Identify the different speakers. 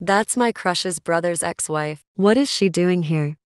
Speaker 1: That's my crush's brother's ex wife. What is she doing here?